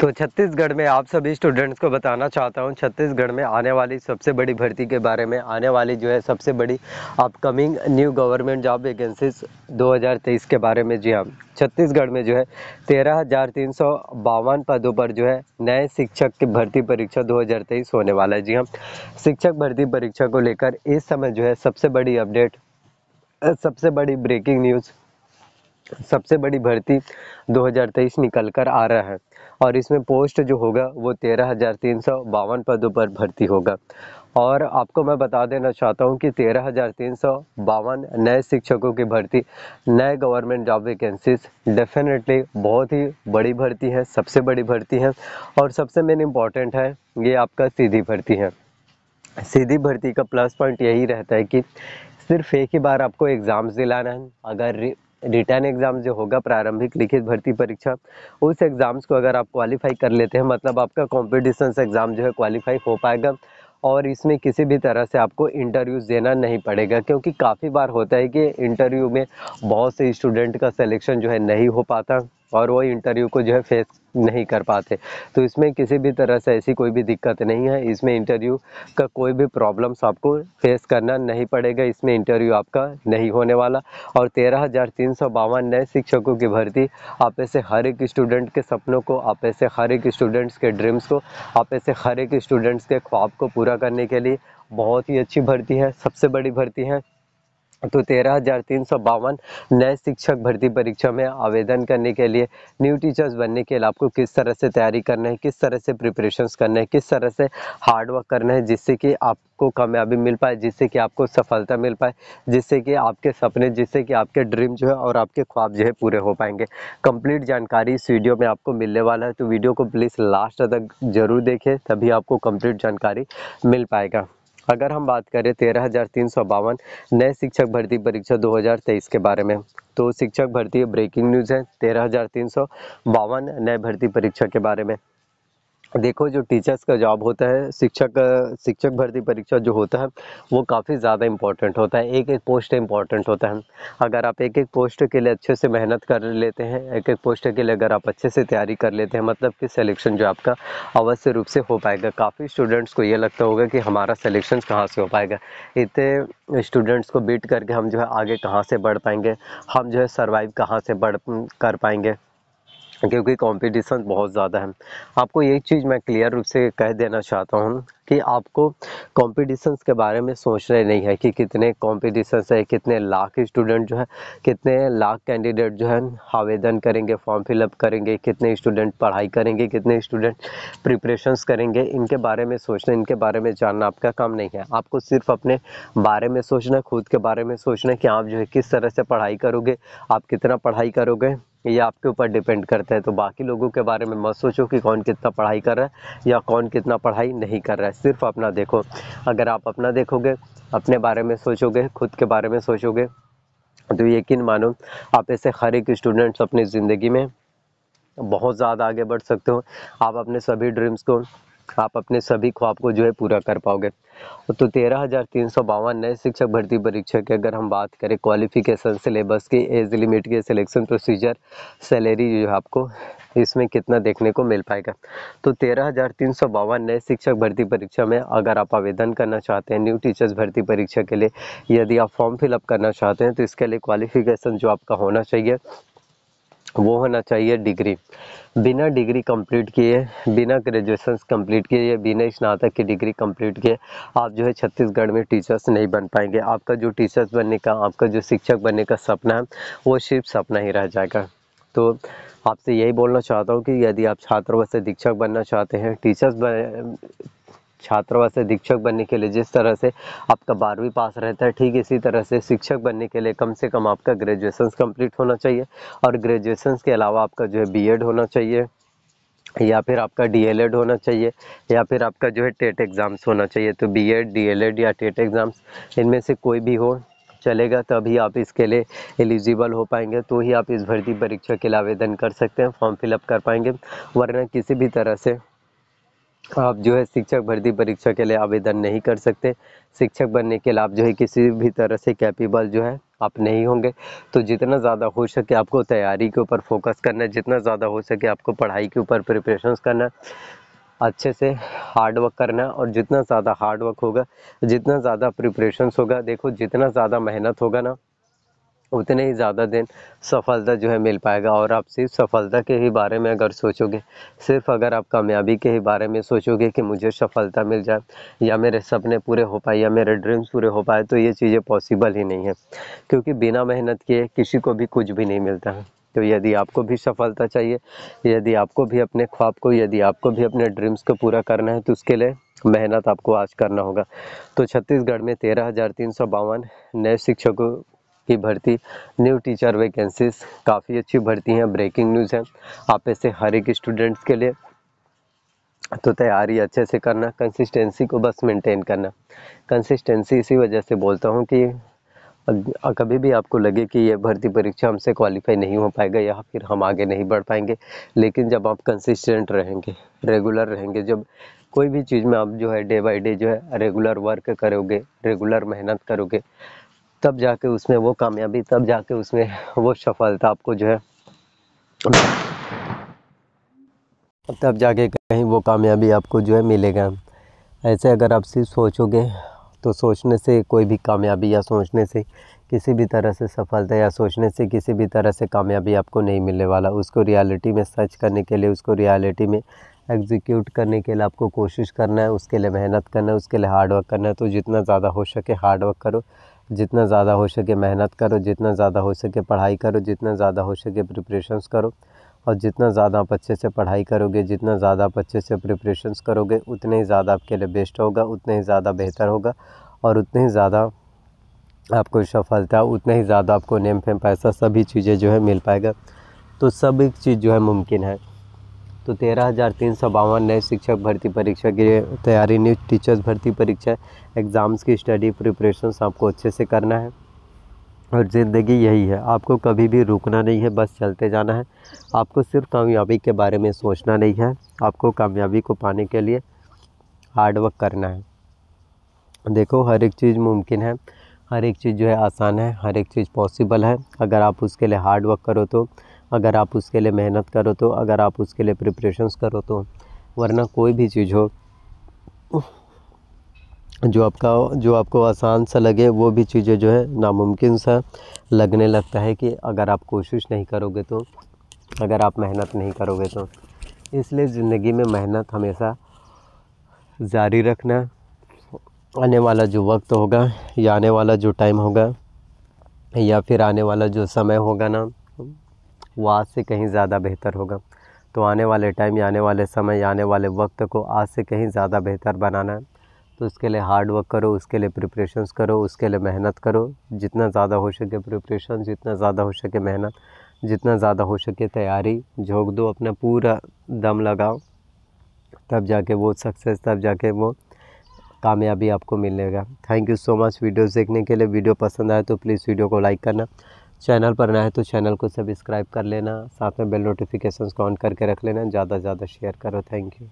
तो छत्तीसगढ़ में आप सभी स्टूडेंट्स को बताना चाहता हूँ, छत्तीसगढ़ में आने वाली सबसे बड़ी भर्ती के बारे में, आने वाली जो है सबसे बड़ी upcoming new government job vacancies 2023 के बारे में जी हाँ। छत्तीसगढ़ में जो है तेरह पदों पर जो है नए शिक्षक की भर्ती परीक्षा 2023 होने वाला है जी हाँ। शिक्षक भर्ती परीक्षा को लेकर इस समय जो है सबसे बड़ी अपडेट सबसे बड़ी ब्रेकिंग न्यूज़ सबसे बड़ी भर्ती 2023 निकल कर आ रहा है। और इसमें पोस्ट जो होगा वो तेरह हज़ार तीन सौ बावन पदों पर भर्ती होगा। और आपको मैं बता देना चाहता हूँ कि तेरह हज़ार तीन सौ बावन नए शिक्षकों की भर्ती, नए गवर्नमेंट जॉब वैकेंसीज डेफिनेटली बहुत ही बड़ी भर्ती है, सबसे बड़ी भर्ती है और सबसे मेन इंपॉर्टेंट है, ये आपका सीधी भर्ती है। सीधी भर्ती का प्लस पॉइंट यही रहता है कि सिर्फ़ एक ही बार आपको एग्ज़ाम्स दिलाना है। अगर रिटर्न एग्ज़ाम जो होगा, प्रारंभिक लिखित भर्ती परीक्षा, उस एग्ज़ाम्स को अगर आप क्वालिफाई कर लेते हैं मतलब आपका कॉम्पिटिशन एग्ज़ाम जो है क्वालिफाई हो पाएगा और इसमें किसी भी तरह से आपको इंटरव्यूज़ देना नहीं पड़ेगा, क्योंकि काफ़ी बार होता है कि इंटरव्यू में बहुत से स्टूडेंट का सिलेक्शन जो है नहीं हो पाता। और वो इंटरव्यू को जो है फेस नहीं कर पाते। तो इसमें किसी भी तरह से ऐसी कोई भी दिक्कत नहीं है। इसमें इंटरव्यू का कोई भी प्रॉब्लम्स आपको फेस करना नहीं पड़ेगा। इसमें इंटरव्यू आपका नहीं होने वाला। और तेरह हज़ार तीन सौ बावन नए शिक्षकों की भर्ती, आप ऐसे हर एक स्टूडेंट के सपनों को, आप ऐसे हर एक स्टूडेंट्स के ड्रीम्स को, आप ऐसे हर एक स्टूडेंट्स के ख्वाब को पूरा करने के लिए बहुत ही अच्छी भर्ती है। सबसे बड़ी भर्ती है। तो तेरह हज़ार तीन सौ बावन नए शिक्षक भर्ती परीक्षा में आवेदन करने के लिए न्यू टीचर्स बनने के लिए आपको किस तरह से तैयारी करना है, किस तरह से प्रिपरेशंस करना है, किस तरह से हार्ड वर्क करना है जिससे कि आपको कामयाबी मिल पाए, जिससे कि आपको सफलता मिल पाए, जिससे कि आपके सपने, जिससे कि आपके ड्रीम जो है और आपके ख्वाब जो है पूरे हो पाएँगे। कंप्लीट जानकारी इस वीडियो में आपको मिलने वाला है तो वीडियो को प्लीज़ लास्ट तक ज़रूर देखें, तभी आपको कंप्लीट जानकारी मिल पाएगा। अगर हम बात करें तेरह हज़ार तीन सौ बावन नए शिक्षक भर्ती परीक्षा 2023 के बारे में तो शिक्षक भर्ती ब्रेकिंग न्यूज़ है, तेरह हज़ार तीन सौ बावन नए भर्ती परीक्षा के बारे में। देखो, जो टीचर्स का जॉब होता है, शिक्षक शिक्षक भर्ती परीक्षा जो होता है, वो काफ़ी ज़्यादा इम्पोर्टेंट होता है। एक एक पोस्ट इंपॉर्टेंट होता है। अगर आप एक एक पोस्ट के लिए अच्छे से मेहनत कर लेते हैं, एक एक पोस्ट के लिए अगर आप अच्छे से तैयारी कर लेते हैं मतलब कि सिलेक्शन जो आपका अवश्य रूप से हो पाएगा। काफ़ी स्टूडेंट्स को ये लगता होगा कि हमारा सिलेक्शन कहाँ से हो पाएगा। इतने स्टूडेंट्स को बीट करके हम जो है आगे कहाँ से बढ़ पाएँगे? हम जो है सर्वाइव कहाँ से बढ़, कर पाएँगे? क्योंकि कंपटीशन बहुत ज़्यादा है। आपको एक चीज़ मैं क्लियर रूप से कह देना चाहता हूँ कि आपको कॉम्पिटिशन्स के बारे में सोचना नहीं है कि कितने कॉम्पिटिशन्स है, कितने लाख स्टूडेंट जो है, कितने लाख कैंडिडेट जो है, आवेदन करेंगे फॉर्म फिलअप करेंगे, कितने स्टूडेंट पढ़ाई करेंगे, कितने स्टूडेंट प्रिपरेशंस करेंगे, इनके बारे में सोचना, इनके बारे में जानना आपका काम नहीं है। आपको सिर्फ़ अपने बारे में सोचना, खुद के बारे में सोचना कि आप जो है किस तरह से पढ़ाई करोगे, आप कितना पढ़ाई करोगे ये आपके ऊपर डिपेंड करता है। तो बाकी लोगों के बारे में मत सोचो कि कौन कितना पढ़ाई कर रहा है या कौन कितना पढ़ाई नहीं कर रहा है। सिर्फ़ अपना देखो। अगर आप अपना देखोगे, अपने बारे में सोचोगे, खुद के बारे में सोचोगे तो यकीन मानो, आप ऐसे हर एक स्टूडेंट्स अपनी ज़िंदगी में बहुत ज़्यादा आगे बढ़ सकते हो। आप अपने सभी ड्रीम्स को आप अपने सभी ख्वाब को जो है पूरा कर पाओगे। तो तेरह हज़ार तीन सौ बावन नए शिक्षक भर्ती परीक्षा की अगर हम बात करें क्वालिफिकेशन सिलेबस की एज लिमिट के सिलेक्शन प्रोसीजर सैलरी जो है आपको इसमें कितना देखने को मिल पाएगा। तो तेरह हज़ार तीन सौ बावन नए शिक्षक भर्ती परीक्षा में अगर आप आवेदन करना चाहते हैं न्यू टीचर्स भर्ती परीक्षा के लिए, यदि आप फॉर्म फिलअप करना चाहते हैं तो इसके लिए क्वालिफिकेशन जो आपका होना चाहिए। वो होना चाहिए डिग्री। बिना डिग्री कंप्लीट किए, बिना ग्रेजुएशन कंप्लीट किए बिना स्नातक की डिग्री कंप्लीट किए, आप जो है छत्तीसगढ़ में टीचर्स नहीं बन पाएँगे। आपका जो टीचर्स बनने का, आपका जो शिक्षक बनने का सपना है, वो सिर्फ़ सपना ही रह जाएगा। तो आपसे यही बोलना चाहता हूँ कि यदि आप छात्रावास से शिक्षक बनना चाहते हैं, टीचर्स छात्रावास से शिक्षक बनने के लिए जिस तरह से आपका बारहवीं पास रहता है, ठीक इसी तरह से शिक्षक बनने के लिए कम से कम आपका ग्रेजुएशन कंप्लीट होना चाहिए और ग्रेजुएशन के अलावा आपका जो है बी होना चाहिए या फिर आपका डीएलएड होना चाहिए या फिर आपका जो है टेट एग्ज़ाम्स होना चाहिए। तो बीएड डीएलएड या टेट एग्ज़ाम्स इनमें से कोई भी हो, चलेगा, तभी आप इसके लिए एलिजिबल हो पाएँगे। तो ही आप इस भर्ती परीक्षा के लिए आवेदन कर सकते हैं फॉर्म फिलअप कर पाएँगे। वरना किसी भी तरह से आप जो है शिक्षक भर्ती परीक्षा के लिए आवेदन नहीं कर सकते। शिक्षक बनने के लिए आप जो है किसी भी तरह से कैपेबल जो है आप नहीं होंगे। तो जितना ज़्यादा हो सके आपको तैयारी के ऊपर फोकस करना है जितना ज़्यादा हो सके आपको पढ़ाई के ऊपर प्रिपरेशंस करना, अच्छे से हार्ड वर्क करना और जितना ज़्यादा हार्ड वर्क होगा, जितना ज़्यादा प्रिपरेशंस होगा, देखो जितना ज़्यादा मेहनत होगा ना उतने ही ज़्यादा दिन सफलता जो है मिल पाएगा। और आप सिर्फ़ सफलता के ही बारे में अगर सोचोगे, सिर्फ़ अगर आप कामयाबी के ही बारे में सोचोगे कि मुझे सफलता मिल जाए, या मेरे सपने पूरे हो पाए, या मेरे ड्रीम्स पूरे हो पाए तो ये चीज़ें पॉसिबल ही नहीं है। क्योंकि बिना मेहनत किए किसी को भी कुछ भी नहीं मिलता है। तो यदि आपको भी सफलता चाहिए, यदि आपको भी अपने ख्वाब को, यदि आपको भी अपने ड्रीम्स को पूरा करना है तो उसके लिए मेहनत आपको आज करना होगा। तो छत्तीसगढ़ में तेरह हज़ार तीन सौ बावन नए शिक्षकों की भर्ती। न्यू टीचर वैकेंसीज काफ़ी अच्छी भर्ती हैं ब्रेकिंग न्यूज़ है। आप ऐसे हर एक स्टूडेंट्स के लिए तो तैयारी अच्छे से करना कंसिस्टेंसी को बस मेंटेन करना। कंसिस्टेंसी इसी वजह से बोलता हूँ कि कभी भी आपको लगे कि ये भर्ती परीक्षा हमसे क्वालिफाई नहीं हो पाएगा या फिर हम आगे नहीं बढ़ पाएँगे, लेकिन जब आप कंसिस्टेंट रहेंगे रेगुलर रहेंगे, जब कोई भी चीज़ में आप जो है डे बाई डे जो है रेगुलर वर्क करोगे रेगुलर मेहनत करोगे तब जाके उसमें वो कामयाबी, तब जाके उसमें वो सफलता आपको जो है तब जाके कहीं वो कामयाबी आपको जो है मिलेगा। ऐसे अगर आप सिर्फ़ सोचोगे तो सोचने से कोई भी कामयाबी या सोचने से किसी भी तरह से सफलता या सोचने से किसी भी तरह से कामयाबी आपको नहीं मिलने वाला। उसको रियलिटी में सर्च करने के लिए, उसको रियलिटी में एग्जीक्यूट करने के लिए आपको कोशिश करना है, उसके लिए मेहनत करना है, उसके लिए हार्ड वर्क करना है। तो जितना ज़्यादा हो सके हार्ड वर्क करो। जितना ज़्यादा हो सके मेहनत करो, जितना ज़्यादा हो सके पढ़ाई करो, जितना ज़्यादा हो सके प्रिपरेशंस करो और जितना ज़्यादा आप अच्छे से पढ़ाई करोगे, जितना ज़्यादा आप अच्छे से प्रिपरेशंस करोगे, उतने ही ज़्यादा आपके लिए बेस्ट होगा, उतने ही ज़्यादा बेहतर होगा और उतने ही ज़्यादा आपको सफलता, उतना ही ज़्यादा आपको नेम, फेम, पैसा, सभी चीज़ें जो है मिल पाएगा। तो सब एक चीज़ जो है मुमकिन है। तो तेरह हज़ार तीन सौ बावन नए शिक्षक भर्ती परीक्षा की तैयारी न्यू टीचर्स भर्ती परीक्षा, एग्ज़ाम्स की स्टडी प्रिपरेशन आपको अच्छे से करना है। और ज़िंदगी यही है, आपको कभी भी रुकना नहीं है, बस चलते जाना है। आपको सिर्फ़ कामयाबी के बारे में सोचना नहीं है, आपको कामयाबी को पाने के लिए हार्डवर्क करना है। देखो, हर एक चीज़ मुमकिन है, हर एक चीज़ जो है आसान है, हर एक चीज़ पॉसिबल है। अगर आप उसके लिए हार्ड वर्क करो तो अगर आप उसके लिए मेहनत करो तो अगर आप उसके लिए प्रिपरेशंस करो तो। वरना कोई भी चीज़ हो, जो आपका, जो आपको आसान सा लगे, वो भी चीज़ें जो है नामुमकिन सा लगने लगता है कि अगर आप कोशिश नहीं करोगे तो अगर आप मेहनत नहीं करोगे तो। इसलिए ज़िंदगी में मेहनत हमेशा जारी रखना, आने वाला जो वक्त होगा या आने वाला जो टाइम होगा या फिर आने वाला जो समय होगा ना वो आज से कहीं ज़्यादा बेहतर होगा। तो आने वाले टाइम या आने वाले समय या आने वाले वक्त को आज से कहीं ज़्यादा बेहतर बनाना है। तो उसके लिए हार्ड वर्क करो उसके लिए प्रिपरेशंस करो, उसके लिए मेहनत करो। जितना ज़्यादा हो सके प्रिपरेशन जितना ज़्यादा हो सके मेहनत, जितना ज़्यादा हो सके तैयारी, झोंक दो, अपना पूरा दम लगाओ। तब जाके वो सक्सेस तब जाके वो कामयाबी आपको मिलेगा। Thank you so much videos देखने के लिए वीडियो पसंद आए तो प्लीज़ वीडियो को लाइक करना। चैनल पर ना है तो चैनल को सब्सक्राइब कर लेना, साथ में बेल नोटिफिकेशंस को ऑन करके रख लेना, ज़्यादा से ज़्यादा शेयर करो थैंक यू